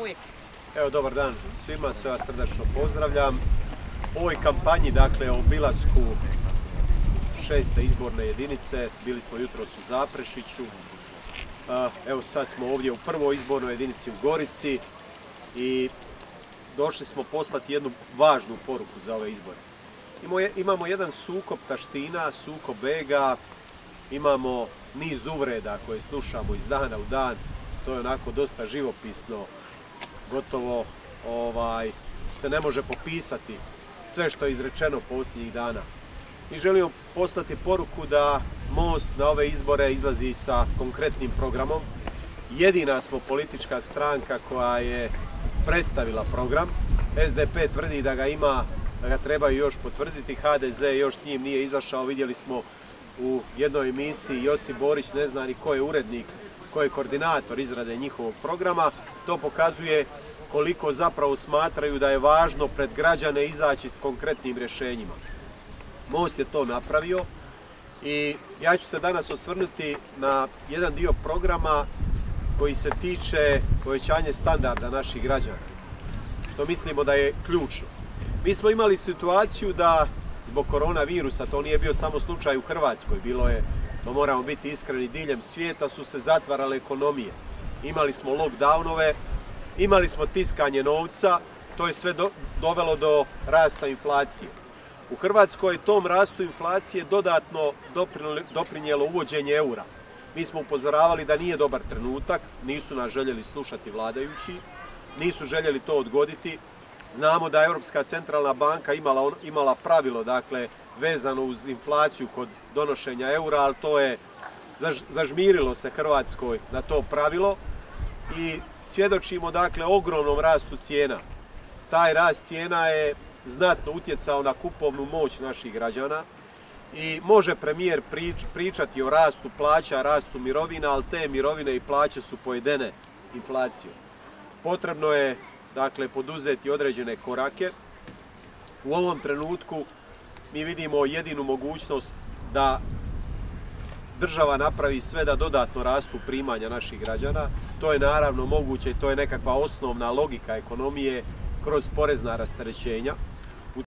uvijek. Evo, dobar dan svima, sve vas srdačno pozdravljam. U ovoj kampanji, dakle, o obilasku šeste izborne jedinice, bili smo jutros u Zaprešiću. Evo sad smo ovdje u prvoj izbornoj jedinici u Gorici i došli smo poslati jednu važnu poruku za ove izbore. Imamo jedan sukob taština, sukob bega, imamo niz uvreda koje slušamo iz dana u dan, to je onako dosta živopisno, gotovo ovaj, se ne može popisati sve što je izrečeno posljednjih dana. Mi želimo poslati poruku da Most na ove izbore izlazi sa konkretnim programom. Jedina smo politička stranka koja je predstavila program. SDP tvrdi da ga ima, da ga trebaju još potvrditi. HDZ još s njim nije izašao. Vidjeli smo u jednoj emisiji Josip Borić, ne zna ni ko je urednik, ko je koordinator izrade njihovog programa. To pokazuje koliko zapravo smatraju da je važno pred građane izaći s konkretnim rješenjima. Most je to napravio i ja ću se danas osvrnuti na jedan dio programa koji se tiče povećanje standarda naših građana, što mislimo da je ključno. Mi smo imali situaciju da zbog koronavirusa, to nije bio samo slučaj u Hrvatskoj, bilo je, to moramo biti iskreni, diljem svijeta su se zatvarale ekonomije. Imali smo lockdownove, imali smo tiskanje novca, to je sve dovelo do rasta inflacije. U Hrvatskoj tom rastu inflacije dodatno doprinijelo uvođenje eura. Mi smo upozoravali da nije dobar trenutak, nisu nas željeli slušati vladajući, nisu željeli to odgoditi. Znamo da je Europska centralna banka imala pravilo, dakle, vezano uz inflaciju kod donošenja eura, ali to je zažmirilo se Hrvatskoj na to pravilo i svjedočimo dakle ogromnom rastu cijena. Taj rast cijena je znatno utjecao na kupovnu moć naših građana i može premijer pričati o rastu plaća, rastu mirovina, ali te mirovine i plaće su pojedene inflacijom. Potrebno je dakle poduzeti određene korake. U ovom trenutku mi vidimo jedinu mogućnost da država napravi sve da dodatno rastu primanja naših građana. To je naravno moguće i to je nekakva osnovna logika ekonomije kroz porezna rasterećenja.